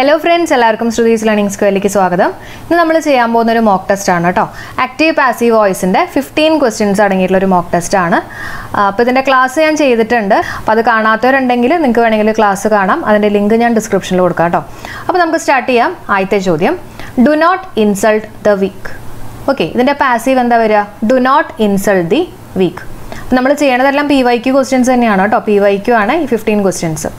Hello friends എല്ലാവർക്കും Shruthi's learning സ്ക്വയറിലേക്ക് സ്വാഗതം. ഇന്ന് നമ്മൾ ചെയ്യാൻ പോകുന്ന ഒരു മോക്ക് ടെസ്റ്റ് ആണ് കേട്ടോ. ആക്റ്റീവ് പാസീവ് വോയിസിന്റെ ഫിഫ്റ്റീൻ ക്വസ്റ്റ്യൻസ് അടങ്ങിയിട്ടുള്ള ഒരു മോക്ക് ടെസ്റ്റ് ആണ് അപ്പോൾ ഇതിന്റെ ക്ലാസ് ഞാൻ ചെയ്തിട്ടുണ്ട്. അപ്പോൾ അത് കാണാത്തവരുണ്ടെങ്കിൽ നിങ്ങൾക്ക് വേണമെങ്കിൽ ക്ലാസ് കാണാം. അതിന്റെ ലിങ്ക് ഞാൻ ഡിസ്ക്രിപ്ഷനിൽ കൊടുക്കാം കേട്ടോ. അപ്പോൾ നമുക്ക് സ്റ്റാർട്ട് ചെയ്യാം. ആദ്യത്തെ ചോദ്യം. Do not insult the weak okay ഇതിന്റെ പാസീവ് എന്താ വരിക? Do not insult the weak നമ്മൾ ചെയ്യണതെല്ലാം പി വൈ ക്യു ക്വസ്റ്റ്യൻസ് തന്നെയാണ് കേട്ടോ. പി വൈ ക്യു ആണ് ഈ ഫിഫ്റ്റീൻ ക്വസ്റ്റ്യൻസ്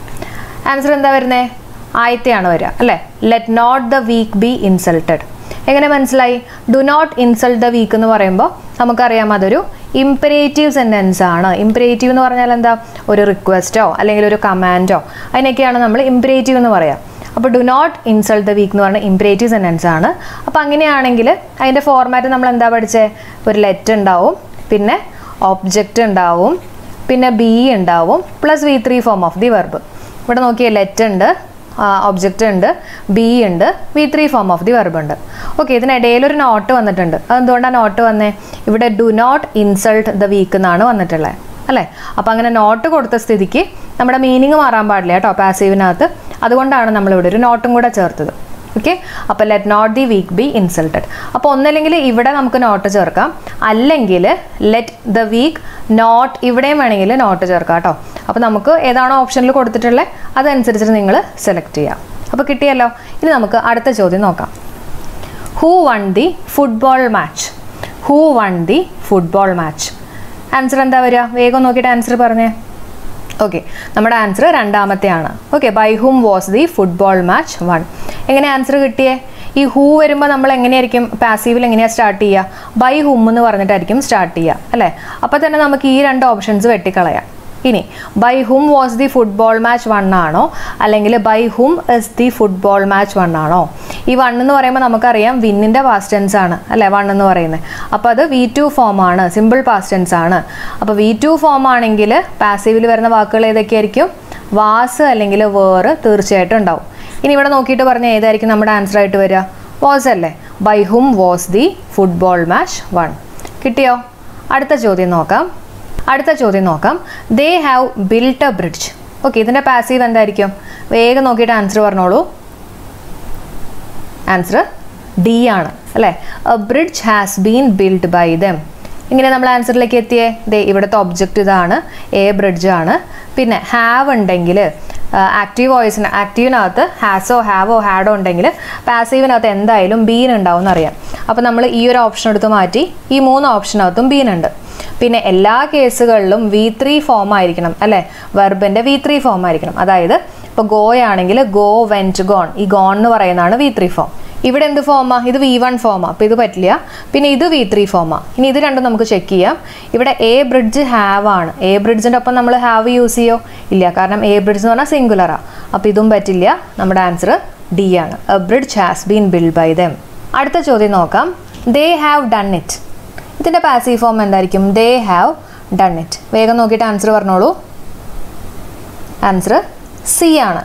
ആൻസർ എന്താ വരുന്നത് ആയത്തെയാണ് വരിക അല്ലേ? Let not the weak be insulted എങ്ങനെ മനസ്സിലായി? Do not insult the weak എന്ന് പറയുമ്പോൾ നമുക്കറിയാം അതൊരു ഇംപരേറ്റീവ് സെന്റൻസ് ആണ്. ഇംപരേറ്റീവ് എന്ന് പറഞ്ഞാൽ എന്താ? ഒരു റിക്വസ്റ്റോ അല്ലെങ്കിൽ ഒരു കമാൻഡോ അതിനൊക്കെയാണ് നമ്മൾ ഇംപരേറ്റീവ് എന്ന് പറയാം. അപ്പോൾ do not insult the weak എന്ന് പറഞ്ഞാൽ ഇംപരേറ്റീവ് സെന്റൻസ് ആണ്. അപ്പോൾ അങ്ങനെയാണെങ്കിൽ അതിന്റെ ഫോർമാറ്റ് നമ്മൾ എന്താ പഠിച്ചേ? ഒരു ലെറ്റ് ഉണ്ടാവും പിന്നെ ഒബ്ജക്റ്റ് ഉണ്ടാവും പിന്നെ ബി ഉണ്ടാവും plus V three form of the verb ഇവിടെ നോക്കിയേ ലെറ്റ് ഉണ്ട് ഒബ്ജക്റ്റ് ഉണ്ട് ബി ഉണ്ട് V three form of the verb ഉണ്ട്. ഓക്കെ ഇതിനിടയിൽ ഒരു നോട്ട് വന്നിട്ടുണ്ട്. അതെന്തുകൊണ്ടാണ് നോട്ട് വന്നേ? ഇവിടെ do not insult the weak എന്നാണ് വന്നിട്ടുള്ളത് അല്ലേ? അപ്പോൾ അങ്ങനെ നോട്ട് കൊടുത്ത സ്ഥിതിക്ക് നമ്മുടെ മീനിങ് മാറാൻ പാടില്ല കേട്ടോ പാസീവിനകത്ത് അതുകൊണ്ടാണ് നമ്മളിവിടെ ഒരു നോട്ടും കൂടെ ചേർത്തത്. ഓക്കെ അപ്പോൾ let not the weak be insulted അപ്പോൾ ഒന്നല്ലെങ്കിൽ ഇവിടെ നമുക്ക് നോട്ട് ചേർക്കാം. അല്ലെങ്കിൽ ലെറ്റ് ദ വീക്ക് നോട്ട് ഇവിടെയും വേണമെങ്കിൽ നോട്ട് ചേർക്കാം കേട്ടോ. അപ്പോൾ നമുക്ക് ഏതാണോ ഓപ്ഷനിൽ കൊടുത്തിട്ടുള്ളത് അതനുസരിച്ചിട്ട് നിങ്ങൾ സെലക്ട് ചെയ്യാം. അപ്പോൾ കിട്ടിയല്ലോ? ഇനി നമുക്ക് അടുത്ത ചോദ്യം നോക്കാം. Who won the football match who won the football match answer എന്താ വരിക? വേഗം നോക്കിയിട്ട് ആൻസർ പറഞ്ഞേ. ഓക്കെ നമ്മുടെ answer രണ്ടാമത്തെയാണ്. Okay by whom was the football match won എങ്ങനെ ആൻസർ കിട്ടിയേ? ഈ ഹൂ വരുമ്പോൾ നമ്മൾ എങ്ങനെയായിരിക്കും പാസീവിൽ എങ്ങനെയാണ് സ്റ്റാർട്ട് ചെയ്യുക? ബൈ ഹൂം എന്ന് പറഞ്ഞിട്ടായിരിക്കും സ്റ്റാർട്ട് ചെയ്യുക. അല്ലേ? അപ്പോൾ തന്നെ നമുക്ക് ഈ രണ്ട് ഓപ്ഷൻസ് വെട്ടിക്കളയാം. ഇനി by whom was the football match won ആണോ? അല്ലെങ്കിൽ by whom is the football match won ആണോ? ഈ വൺ എന്ന് പറയുമ്പോൾ നമുക്കറിയാം വിന്നിന്റെ പാസ്റ്റ് ടെൻസ് ആണ് അല്ലേ? വൺ എന്ന് പറയുന്നത്. അപ്പോൾ അത് വി ടു ഫോം ആണ് സിമ്പിൾ പാസ്റ്റ് ടെൻസ് ആണ്. അപ്പോൾ വി ടു ഫോം ആണെങ്കിൽ പാസീവിൽ വരുന്ന വാക്കുകൾ ഏതൊക്കെയായിരിക്കും? വാസ് അല്ലെങ്കിൽ വേറ് തീർച്ചയായിട്ടും ഉണ്ടാവും. ഇനി ഇവിടെ നോക്കിയിട്ട് പറഞ്ഞാൽ ഏതായിരിക്കും നമ്മുടെ ആൻസർ ആയിട്ട് വരിക? വാസ് അല്ലേ? By whom was the football match won കിട്ടിയോ? അടുത്ത ചോദ്യം നോക്കാം. അടുത്ത ചോദ്യം നോക്കാം. They have built a bridge okay ഇതിന്റെ പാസീവ് എന്തായിരിക്കും? വേഗം നോക്കിയിട്ട് ആൻസർ പറഞ്ഞോളൂ. ആൻസർ ഡി ആണ് അല്ലേ? A bridge has been build by them ഇങ്ങനെ നമ്മൾ ആൻസറിലേക്ക് എത്തിയേ? ദേ ഇവിടുത്തെ ഒബ്ജക്റ്റ് ഇതാണ് എ ബ്രിഡ്ജ് ആണ്. പിന്നെ ഹാവ് ഉണ്ടെങ്കിൽ ആക്റ്റീവ് വോയിസിന് ആക്റ്റീവിനകത്ത് ഹാസോ ഹാവോ ഹാഡോ ഉണ്ടെങ്കിൽ പാസീവിനകത്ത് എന്തായാലും ബീൻ ഉണ്ടാവും എന്നറിയാം അപ്പോൾ നമ്മൾ ഈ ഒരു ഓപ്ഷൻ എടുത്ത് മാറ്റി ഈ മൂന്ന് ഓപ്ഷനകത്തും ബീൻ ഉണ്ട്. പിന്നെ എല്ലാ കേസുകളിലും വി ത്രീ ഫോം ആയിരിക്കണം അല്ലേ? വെർബിന്റെ വി ത്രീ ഫോം ആയിരിക്കണം. അതായത് ഇപ്പോൾ ഗോ ആണെങ്കിൽ ഗോ വെന്റ് ഗോൺ ഈ ഗോൺ എന്ന് പറയുന്നതാണ് വി ത്രീ ഫോം ഇവിടെ എന്ത് ഫോമാ ഇത് വി വൺ ഫോമാ അപ്പോൾ ഇത് പറ്റില്ല. പിന്നെ ഇത് വി ത്രീ ഫോമാ ഇനി ഇത് രണ്ടും നമുക്ക് ചെക്ക് ചെയ്യാം. ഇവിടെ എ ബ്രിഡ്ജ് ഹാവ് ആണ്. എ ബ്രിഡ്ജിന്റെ ഒപ്പം നമ്മൾ ഹാവ് യൂസ് ചെയ്യോ? ഇല്ല. കാരണം എ ബ്രിഡ്ജ് എന്ന് പറഞ്ഞാൽ സിംഗുലറാ അപ്പോൾ ഇതും പറ്റില്ല. നമ്മുടെ ആൻസർ ഡി ആണ്. A bridge has been build by them അടുത്ത ചോദ്യം നോക്കാം. ദേ ഹാവ് ഡൺ ഇറ്റ് ഇതിന്റെ പാസീവ് ഫോം എന്തായിരിക്കും? ദേ ഹാവ് ഡൺ ഇറ്റ് വേഗം നോക്കിയിട്ട് ആൻസർ പറഞ്ഞോളൂ. ആൻസർ സി ആണ്.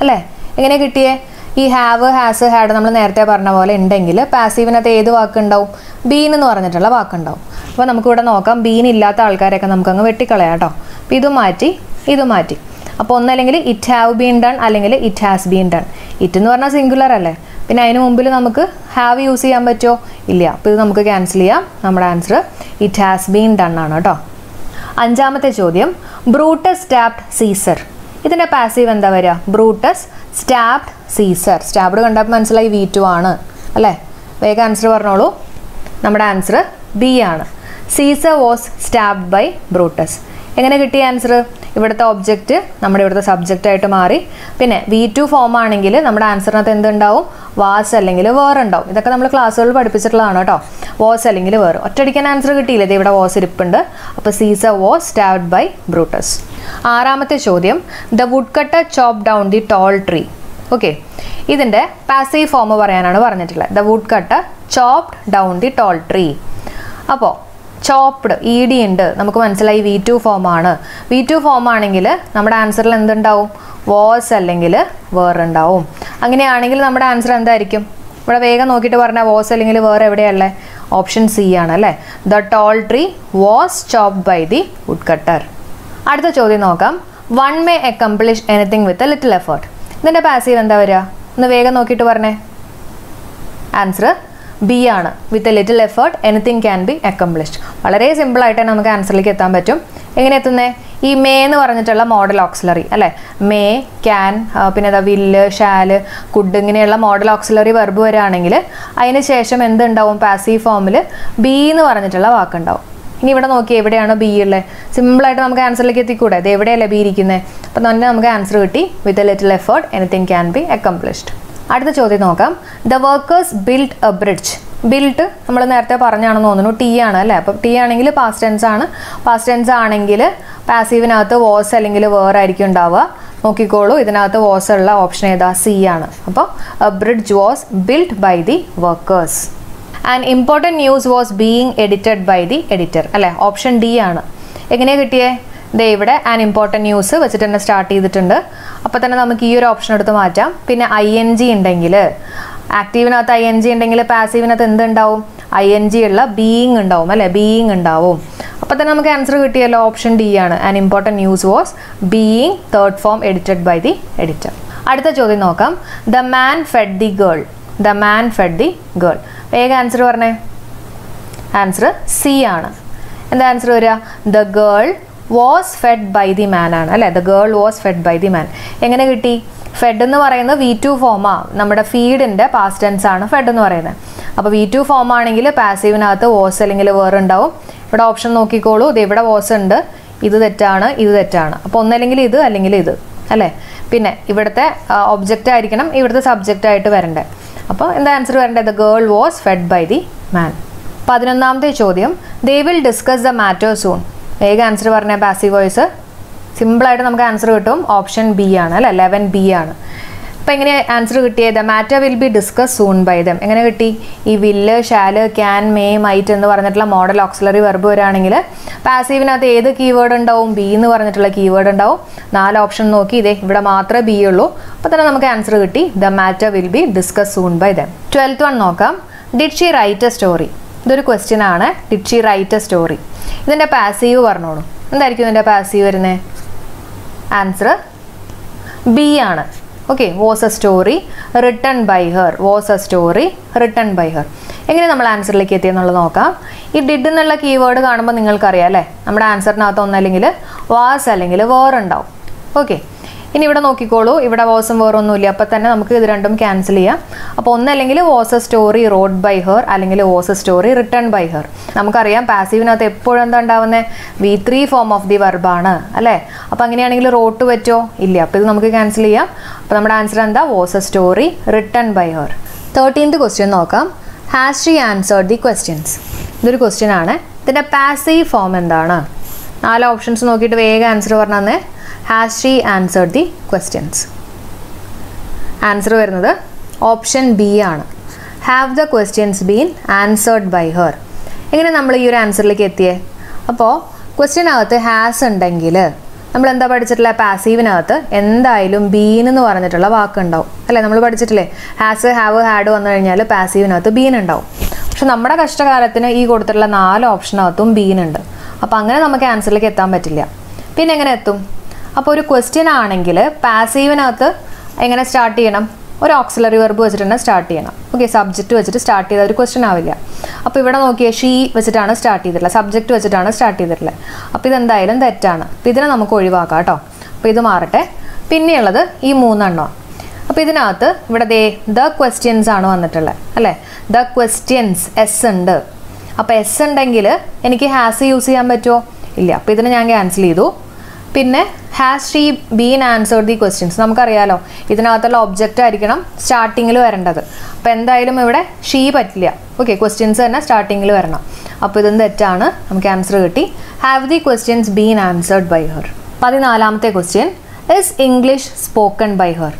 അല്ലേ? എങ്ങനെ കിട്ടിയേ? ഈ ഹാവ് ഹാസ് ഹാഡ് നമ്മൾ നേരത്തെ പറഞ്ഞ പോലെ ഉണ്ടെങ്കിൽ പാസീവിനകത്ത് ഏത് വാക്കുണ്ടാവും? ബീൻ എന്ന് പറഞ്ഞിട്ടുള്ള വാക്കുണ്ടാവും. അപ്പോൾ നമുക്കിവിടെ നോക്കാം. ബീൻ ഇല്ലാത്ത ആൾക്കാരെയൊക്കെ നമുക്കങ്ങ് വെട്ടിക്കളയാം കേട്ടോ. അപ്പോൾ ഇത് മാറ്റി ഇത് മാറ്റി. അപ്പോൾ ഒന്നല്ലെങ്കിൽ ഇറ്റ് ഹാവ് ബീൻ ഡൺ അല്ലെങ്കിൽ it has been done it എന്ന് പറഞ്ഞാൽ സിംഗുലർ അല്ലേ? പിന്നെ അതിന് മുമ്പിൽ നമുക്ക് ഹാവ് യൂസ് ചെയ്യാൻ പറ്റുമോ? ഇല്ല. അപ്പോൾ ഇത് നമുക്ക് ക്യാൻസൽ ചെയ്യാം. നമ്മുടെ answer it has been done ആണ് കേട്ടോ. അഞ്ചാമത്തെ ചോദ്യം. ബ്രൂട്ടസ് സ്റ്റാപ്ഡ് സീസർ ഇതിന്റെ പാസീവ് എന്താ വരിക? ബ്രൂട്ടസ് സ്റ്റാപ്ഡ് സീസർ സ്റ്റാപ്ഡ് കണ്ടപ്പോൾ മനസ്സിലായി വി ടു ആണ്. അല്ലേ? വേഗം ആൻസർ പറഞ്ഞോളൂ. നമ്മുടെ ആൻസർ ബി ആണ്. Caesar was stabbed by Brutus എങ്ങനെ കിട്ടിയ ആൻസർ ഇവിടുത്തെ ഒബ്ജക്റ്റ് നമ്മുടെ ഇവിടുത്തെ സബ്ജക്റ്റായിട്ട് മാറി. പിന്നെ വി ടു ഫോം ആണെങ്കിൽ നമ്മുടെ ആൻസറിനകത്ത് എന്തുണ്ടാവും? വാസ് അല്ലെങ്കിൽ വേർ ഉണ്ടാവും. ഇതൊക്കെ നമ്മൾ ക്ലാസ്സുകളിൽ പഠിപ്പിച്ചിട്ടുള്ളതാണ് കേട്ടോ. വാസ് അല്ലെങ്കിൽ വേർ ഒറ്റയടിക്കാൻ ആൻസർ കിട്ടിയില്ല? ഇവിടെ വാസ് ഇരിപ്പുണ്ട്. അപ്പോൾ Caesar was stabbed by Brutus ആറാമത്തെ ചോദ്യം. The wood cutter chop down the tall tree okay ഇതിന്റെ പാസീവ് ഫോം പറയാനാണ് പറഞ്ഞിട്ടുള്ളത്. The wood cutter chopped down the tall tree അപ്പോൾ ചോപ്ഡ് ഇ ഡി ഉണ്ട് നമുക്ക് മനസ്സിലായി വി ടു ഫോമാണ് വി ടു ഫോം ആണെങ്കിൽ നമ്മുടെ ആൻസറിൽ എന്തുണ്ടാവും? വാസ് അല്ലെങ്കിൽ വേർ ഉണ്ടാവും. അങ്ങനെയാണെങ്കിൽ നമ്മുടെ ആൻസർ എന്തായിരിക്കും? ഇവിടെ വേഗം നോക്കിയിട്ട് പറഞ്ഞാൽ വാസ് അല്ലെങ്കിൽ വേറെ എവിടെയല്ലേ? ഓപ്ഷൻ സി ആണ് അല്ലേ? The tall tree was chopped by the wood cutter അടുത്ത ചോദ്യം നോക്കാം. One may accomplish anything with a little effort ഇതിന്റെ പാസീവ് എന്താ വരിക? ഒന്ന് വേഗം നോക്കിയിട്ട് പറഞ്ഞേ. ആൻസർ ബി ആണ്. With a little effort anything can be accomplished വളരെ സിമ്പിളായിട്ട് തന്നെ നമുക്ക് ആൻസറിലേക്ക് എത്താൻ പറ്റും. എങ്ങനെ എത്തുന്നേ? ഈ മേ എന്ന് പറഞ്ഞിട്ടുള്ള മോഡൽ ഓക്സിലറി അല്ലേ? മേ ക്യാൻ പിന്നെ അതാ വില്ല് ഷാൽ കുഡ് ഇങ്ങനെയുള്ള മോഡൽ ഓക്സിലറി വെർബ് വരികയാണെങ്കിൽ അതിന് ശേഷം എന്തുണ്ടാവും? പാസീവ് ഫോമിൽ ബി എന്ന് പറഞ്ഞിട്ടുള്ള വാക്കുണ്ടാവും. ഇനി ഇവിടെ നോക്കി എവിടെയാണോ ബി ഉള്ളത് സിമ്പിളായിട്ട് നമുക്ക് ആൻസറിലേക്ക് എത്തിക്കൂടെ? ഇത് എവിടെയല്ലേ ബി ഇരിക്കുന്നത് അപ്പം തന്നെ നമുക്ക് ആൻസർ കിട്ടി. With a little effort anything can be accomplished അടുത്ത ചോദ്യം നോക്കാം. The workers build a bridge built നമ്മൾ നേരത്തെ പറഞ്ഞാണെന്ന് തോന്നുന്നു. ടി ആണ് അല്ലേ? അപ്പം ടി ആണെങ്കിൽ പാസ്റ്റ് ടെൻസ് ആണ്. പാസ്റ്റ് ടെൻസ് ആണെങ്കിൽ പാസീവിനകത്ത് വോസ് അല്ലെങ്കിൽ വേർ ആയിരിക്കും ഉണ്ടാവുക. നോക്കിക്കോളൂ. ഇതിനകത്ത് വോസ് ഉള്ള ഓപ്ഷൻ ഏതാ? സി ആണ്. അപ്പോൾ bridge was build by the workers and important news was being edited by the editor അല്ലേ? ഓപ്ഷൻ ഡി ആണ്. എങ്ങനെയാണ് കിട്ടിയേ? ദേ ഇവിടെ ആൻ ഇമ്പോർട്ടന്റ് ന്യൂസ് വെച്ചിട്ട് തന്നെ സ്റ്റാർട്ട് ചെയ്തിട്ടുണ്ട്. അപ്പോൾ തന്നെ നമുക്ക് ഈ ഒരു ഓപ്ഷൻ എടുത്ത് മാറ്റാം. പിന്നെ ഐ എൻ ജി ഉണ്ടെങ്കിൽ ആക്റ്റീവിനകത്ത് ഐ എൻ ജി ഉണ്ടെങ്കിൽ പാസീവിനകത്ത് എന്തുണ്ടാവും? ഐ എൻ ജി ഉള്ള ബീയിങ് ഉണ്ടാവും അല്ലേ? ബീയിങ് ഉണ്ടാവും. അപ്പോൾ തന്നെ നമുക്ക് ആൻസർ കിട്ടിയല്ലോ ഓപ്ഷൻ ഡി ആണ്. An important news was being third form edited by the editor അടുത്ത ചോദ്യം നോക്കാം. The man fed the girl the man fed the girl വേഗം ആൻസർ പറഞ്ഞേ. ആൻസർ സി ആണ്. എന്താ ആൻസർ വരിക? The girl was fed by the man ആണ് അല്ലേ? The girl was fed by the man എങ്ങനെ കിട്ടി? ഫെഡ് എന്ന് പറയുന്നത് വി ടു ഫോമാ നമ്മുടെ ഫീഡിന്റെ പാസ്റ്റ് ടെൻസ് ആണ് ഫെഡ് എന്ന് പറയുന്നത്. അപ്പോൾ വി ടു ഫോം ആണെങ്കിൽ പാസീവിനകത്ത് വോസ് അല്ലെങ്കിൽ വേറെ ഉണ്ടാവും. ഇവിടെ ഓപ്ഷൻ നോക്കിക്കോളൂ. ഇത് ഇവിടെ വോസ് ഉണ്ട്. ഇത് തെറ്റാണ് ഇത് തെറ്റാണ്. അപ്പോൾ ഒന്നല്ലെങ്കിൽ ഇത് അല്ലെങ്കിൽ ഇത്. അല്ലേ? പിന്നെ ഇവിടുത്തെ ഒബ്ജക്റ്റ് ആയിരിക്കണം ഇവിടുത്തെ സബ്ജക്റ്റ് ആയിട്ട് വരണ്ടേ. അപ്പോൾ എന്താ ആൻസർ വരേണ്ടത്? Girl was fed by the man പതിനൊന്നാമത്തെ ചോദ്യം. They will discuss the matter soon വേഗം ആൻസർ പറഞ്ഞ പാസീവ് വോയിസ് സിമ്പിളായിട്ട് നമുക്ക് ആൻസർ കിട്ടും. ഓപ്ഷൻ ബി ആണ് അല്ലേ? ലെവൻ ബി ആണ്. അപ്പം എങ്ങനെ ആൻസർ കിട്ടിയത് matter will be discuss soon by them എങ്ങനെ കിട്ടി? ഈ വില്ല് ഷാൽ ക്യാൻ മേ മൈറ്റ് എന്ന് പറഞ്ഞിട്ടുള്ള മോഡൽ ഓക്സിലറി വെർബ് വരാണെങ്കിൽ പാസീവിനകത്ത് ഏത് കീവേഡ് ഉണ്ടാവും? ബി എന്ന് പറഞ്ഞിട്ടുള്ള കീവേഡ് ഉണ്ടാവും. നാല് ഓപ്ഷൻ നോക്കി. ഇതേ ഇവിടെ മാത്രമേ ബി ഉള്ളൂ. അപ്പോൾ തന്നെ നമുക്ക് ആൻസർ കിട്ടി. The matter will be discuss soon by them twelfth one നോക്കാം. Did she write a story ഇതൊരു ക്വസ്റ്റ്യൻ ആണ്. Did she write a story ഇതിന്റെ പാസീവ് പറഞ്ഞോളൂ. എന്തായിരിക്കും ഇതിന്റെ പാസീവ് വരുന്നത് ആൻസർ ബി ആണ്. Okay was a story written by her was a story written by her എങ്ങനെ നമ്മൾ ആൻസറിലേക്ക് എത്തിയെന്നുള്ളത് നോക്കാം. ഈ ഡിഡ് എന്നുള്ള കീവേഡ് കാണുമ്പോൾ നിങ്ങൾക്കറിയാം അല്ലേ? നമ്മുടെ ആൻസറിനകത്ത് ഒന്നല്ലെങ്കിൽ വാസ് അല്ലെങ്കിൽ വേർ ഉണ്ടാവും. ഓക്കെ ഇനി ഇവിടെ നോക്കിക്കോളൂ. ഇവിടെ വോസും വേറൊന്നുമില്ല അപ്പം തന്നെ നമുക്ക് ഇത് രണ്ടും ക്യാൻസൽ ചെയ്യാം. അപ്പോൾ ഒന്നല്ലെങ്കിൽ was story wrote by her അല്ലെങ്കിൽ was story written by her നമുക്കറിയാം പാസീവിനകത്ത് എപ്പോഴും എന്താ ഉണ്ടാവുന്നത് V three form of the വെർബാണ് അല്ലേ? അപ്പോൾ അങ്ങനെയാണെങ്കിൽ റോട്ട് പറ്റുമോ ഇല്ല. അപ്പോൾ ഇത് നമുക്ക് ക്യാൻസൽ ചെയ്യാം. അപ്പോൾ നമ്മുടെ ആൻസർ എന്താ? Was story written by her thirteenth question നോക്കാം. Has she answered the questions ഇതൊരു ക്വസ്റ്റ്യൻ ആണ്. ഇതിന്റെ പാസീവ് ഫോം എന്താണ്? നാല് ഓപ്ഷൻസ് നോക്കിയിട്ട് വേഗം ആൻസർ പറഞ്ഞു തന്നെ has she answer the questions answer വരുന്നത് ഓപ്ഷൻ ബി ആണ്. Have the questions been answered by her എങ്ങനെ നമ്മൾ ഈ ഒരു ആൻസറിലേക്ക് എത്തിയേ? അപ്പോൾ ക്വസ്റ്റ്യനകത്ത് ഹാസ് ഉണ്ടെങ്കിൽ നമ്മൾ എന്താ പഠിച്ചിട്ടില്ല പാസീവിനകത്ത് എന്തായാലും ബീൻ എന്ന് പറഞ്ഞിട്ടുള്ള വാക്കുണ്ടാവും. അല്ലേ? നമ്മൾ പഠിച്ചിട്ടില്ലേ? ഹാസ് ഹാവ് ഹാഡ് വന്നു കഴിഞ്ഞാൽ പാസീവിനകത്ത് ബീൻ ഉണ്ടാവും. പക്ഷെ നമ്മുടെ കഷ്ടകാലത്തിന് ഈ കൊടുത്തിട്ടുള്ള നാല് ഓപ്ഷനകത്തും ബീൻ ഉണ്ട്. അപ്പോൾ അങ്ങനെ നമുക്ക് ആൻസറിലേക്ക് എത്താൻ പറ്റില്ല. പിന്നെ എങ്ങനെ എത്തും? അപ്പോൾ ഒരു ക്വസ്റ്റ്യൻ ആണെങ്കിൽ പാസീവിനകത്ത് എങ്ങനെ സ്റ്റാർട്ട് ചെയ്യണം? ഒരു ഓക്സിലറി വെർബ് വെച്ചിട്ട് തന്നെ സ്റ്റാർട്ട് ചെയ്യണം. ഓക്കെ സബ്ജക്റ്റ് വെച്ചിട്ട് സ്റ്റാർട്ട് ചെയ്ത ഒരു ക്വസ്റ്റ്യൻ ആവില്ല. അപ്പോൾ ഇവിടെ നോക്കിയേ ഷീ വെച്ചിട്ടാണ് സ്റ്റാർട്ട് ചെയ്തിട്ടുള്ളത്. സബ്ജക്റ്റ് വെച്ചിട്ടാണ് സ്റ്റാർട്ട് ചെയ്തിട്ടുള്ളത്. അപ്പോൾ ഇതെന്തായാലും തെറ്റാണ്. അപ്പോൾ ഇതിനെ നമുക്ക് ഒഴിവാക്കാം കേട്ടോ. അപ്പോൾ ഇത് മാറട്ടെ. പിന്നെയുള്ളത് ഈ മൂന്നെണ്ണം. അപ്പോൾ ഇതിനകത്ത് ഇവിടെ ദേ ദ ക്വസ്റ്റ്യൻസ് ആണ് വന്നിട്ടുള്ളത്. അല്ലേ? ദ ക്വസ്റ്റ്യൻസ് എസ് ഉണ്ട്. അപ്പോൾ എസ് ഉണ്ടെങ്കിൽ എനിക്ക് ഹാസ് യൂസ് ചെയ്യാൻ പറ്റുമോ? ഇല്ല. അപ്പോൾ ഇതിനെ ഞാൻ ക്യാൻസൽ ചെയ്തു. പിന്നെ has she been answered the questions നമുക്കറിയാലോ ഇതിനകത്തുള്ള ഒബ്ജക്റ്റ് ആയിരിക്കണം സ്റ്റാർട്ടിങ്ങിൽ വരേണ്ടത്. അപ്പോൾ എന്തായാലും ഇവിടെ ഷീ പറ്റില്ല. ഓക്കെ ക്വസ്റ്റ്യൻസ് തന്നെ സ്റ്റാർട്ടിങ്ങിൽ വരണം. അപ്പോൾ ഇതും തെറ്റാണ്. നമുക്ക് ആൻസർ കിട്ടി. Have the questions been answered by her പതിനാലാമത്തെ question is English spoken by her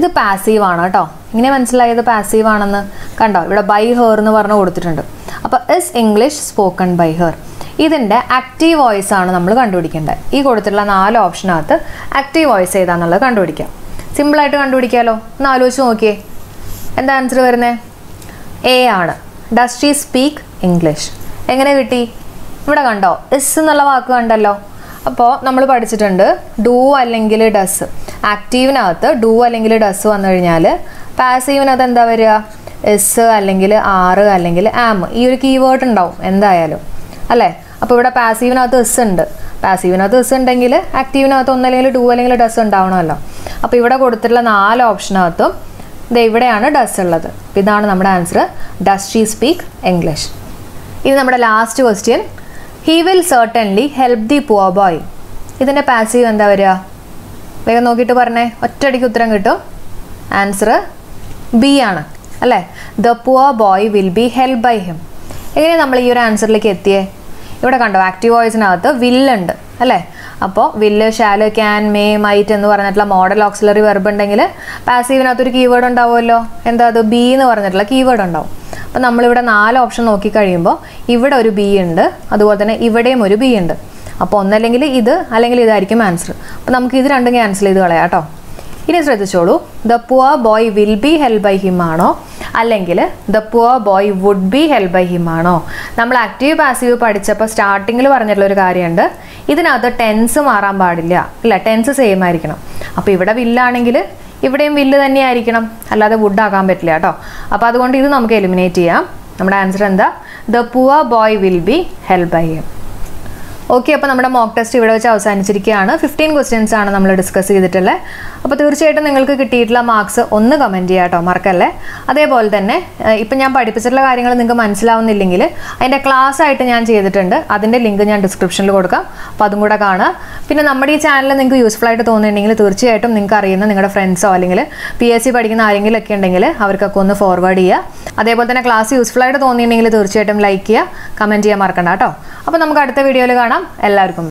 ഇത് പാസീവ് ആണ് കേട്ടോ. ഇങ്ങനെ മനസ്സിലായത് പാസീവ് ആണെന്ന് കണ്ടോ? ഇവിടെ ബൈ ഹെർ എന്ന് പറഞ്ഞ് കൊടുത്തിട്ടുണ്ട്. അപ്പോൾ is English spoken by her ഇതിന്റെ ആക്റ്റീവ് വോയിസ് ആണ് നമ്മൾ കണ്ടുപിടിക്കേണ്ടത്. ഈ കൊടുത്തിട്ടുള്ള നാല് ഓപ്ഷനകത്ത് ആക്റ്റീവ് വോയിസ് ഏതാണെന്നുള്ളത് കണ്ടുപിടിക്കാം. സിമ്പിളായിട്ട് കണ്ടുപിടിക്കാമല്ലോ ഒന്ന് ആലോചിച്ച് നോക്കിയേ. എന്താ ആൻസർ വരുന്നത് എ ആണ്. ഡസ് ഷീ സ്പീക്ക് ഇംഗ്ലീഷ് എങ്ങനെ കിട്ടി? ഇവിടെ കണ്ടോ? ഇസ് എന്നുള്ള വാക്ക് കണ്ടല്ലോ. അപ്പോൾ നമ്മൾ പഠിച്ചിട്ടുണ്ട് ഡൂ അല്ലെങ്കിൽ ഡസ് ആക്റ്റീവിനകത്ത് ഡൂ അല്ലെങ്കിൽ ഡസ് വന്നു കഴിഞ്ഞാൽ പാസീവിനകത്ത് എന്താ വരിക? എസ് അല്ലെങ്കിൽ ആറ് അല്ലെങ്കിൽ ആം ഈ ഒരു കീവേർഡ് ഉണ്ടാവും എന്തായാലും. അല്ലേ? അപ്പോൾ ഇവിടെ പാസീവിനകത്ത് എസ് ഉണ്ട്. പാസീവിനകത്ത് എസ് ഉണ്ടെങ്കിൽ ആക്റ്റീവിനകത്ത് ഒന്നല്ലെങ്കിൽ ഡൂ അല്ലെങ്കിൽ ഡസ് ഉണ്ടാവണമല്ലോ. അപ്പോൾ ഇവിടെ കൊടുത്തിട്ടുള്ള നാല് ഓപ്ഷനകത്തും ഇത് ഇവിടെയാണ് ഡസ് ഉള്ളത്. ഇതാണ് നമ്മുടെ answer does she speak English ഇത് നമ്മുടെ last question he will certainly help the poor boy ഇതിന്റെ പാസീവ് എന്താ വരിക? വേഗം നോക്കിയിട്ട് പറഞ്ഞേ. ഒറ്റയടിക്ക് ഉത്തരം കിട്ടും. ആൻസർ ബി ആണ്. അല്ലേ? The poor boy will be help by him എങ്ങനെയാണ് നമ്മൾ ഈ ഒരു ആൻസറിലേക്ക് എത്തിയേ? ഇവിടെ കണ്ടോ ആക്റ്റീവ് വോയിസിനകത്ത് വില്ലുണ്ട് അല്ലേ? അപ്പോൾ വില്ല് ഷാൽ ക്യാൻ മേ മൈറ്റ് എന്ന് പറഞ്ഞിട്ടുള്ള മോഡൽ ഓക്സിലറി വെർബ് ഉണ്ടെങ്കിൽ പാസീവിനകത്ത് ഒരു കീവേഡ് ഉണ്ടാവുമല്ലോ. എന്താ അത്? ബി എന്ന് പറഞ്ഞിട്ടുള്ള കീവേഡ് ഉണ്ടാവും. അപ്പോൾ നമ്മളിവിടെ നാല് ഓപ്ഷൻ നോക്കി കഴിയുമ്പോൾ ഇവിടെ ഒരു ബി ഉണ്ട് അതുപോലെ തന്നെ ഇവിടെയും ഒരു ബി ഉണ്ട്. അപ്പോൾ ഒന്നല്ലെങ്കിൽ ഇത് അല്ലെങ്കിൽ ഇതായിരിക്കും ആൻസർ അപ്പോൾ നമുക്ക് ഇത് രണ്ടും ക്യാൻസൽ ചെയ്ത് കളയാം കേട്ടോ. ഇനി ശ്രദ്ധിച്ചോളൂ. The poor boy will be help by him ആണോ? അല്ലെങ്കിൽ the poor boy would be help by him ആണോ? നമ്മൾ ആക്റ്റീവ് പാസീവ് പഠിച്ചപ്പോൾ സ്റ്റാർട്ടിങ്ങിൽ പറഞ്ഞിട്ടുള്ള ഒരു കാര്യമുണ്ട്. ഇതിനകത്ത് ടെൻസ് മാറാൻ പാടില്ല. ഇല്ല ടെൻസ് സെയിം ആയിരിക്കണം. അപ്പോൾ ഇവിടെ വില്ലാണെങ്കിൽ ഇവിടെയും വില്ല് തന്നെയായിരിക്കണം. അല്ലാതെ വുഡ് ആക്കാൻ പറ്റില്ല കേട്ടോ. അപ്പോൾ അതുകൊണ്ട് ഇത് നമുക്ക് എലിമിനേറ്റ് ചെയ്യാം. നമ്മുടെ ആൻസർ എന്താ? The poor boy will be help by him okay അപ്പോൾ നമ്മുടെ മോക്ക് ടെസ്റ്റ് ഇവിടെ വെച്ച് അവസാനിച്ചിരിക്കുകയാണ്. ഫിഫ്റ്റീൻ ക്വസ്റ്റ്യൻസ് ആണ് നമ്മൾ ഡിസ്കസ് ചെയ്തിട്ടുള്ളത് അപ്പോൾ തീർച്ചയായിട്ടും നിങ്ങൾക്ക് കിട്ടിയിട്ടുള്ള മാർക്സ് ഒന്ന് കമന്റ് ചെയ്യുക കേട്ടോ മറക്കല്ലേ? അതേപോലെ തന്നെ ഇപ്പം ഞാൻ പഠിപ്പിച്ചിട്ടുള്ള കാര്യങ്ങൾ നിങ്ങൾക്ക് മനസ്സിലാവുന്നില്ലെങ്കിൽ അതിന്റെ ക്ലാസ് ആയിട്ട് ഞാൻ ചെയ്തിട്ടുണ്ട്. അതിന്റെ ലിങ്ക് ഞാൻ ഡിസ്ക്രിപ്ഷനിൽ കൊടുക്കാം. അപ്പോൾ അതും കൂടെ കാണുക. പിന്നെ നമ്മുടെ ഈ ചാനൽ നിങ്ങൾക്ക് യൂസ്ഫുൾ ആയിട്ട് തോന്നുന്നുണ്ടെങ്കിൽ തീർച്ചയായിട്ടും നിങ്ങൾക്ക് അറിയുന്ന നിങ്ങളുടെ ഫ്രണ്ട്സോ അല്ലെങ്കിൽ പി എസ് സി പഠിക്കുന്ന ആരെങ്കിലും ഒക്കെ ഉണ്ടെങ്കിൽ അവർക്കൊക്കെ ഒന്ന് ഫോർവേഡ് ചെയ്യുക. അതേപോലെ തന്നെ ക്ലാസ് യൂസ്ഫുൾ ആയിട്ട് തോന്നിയിട്ടുണ്ടെങ്കിൽ തീർച്ചയായിട്ടും ലൈക്ക് ചെയ്യുക കമന്റ് ചെയ്യാൻ മറക്കണ്ട കേട്ടോ. അപ്പോൾ നമുക്ക് അടുത്ത വീഡിയോയിൽ കാണാം. എല്ലാവർക്കും